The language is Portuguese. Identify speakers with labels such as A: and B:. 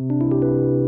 A: Música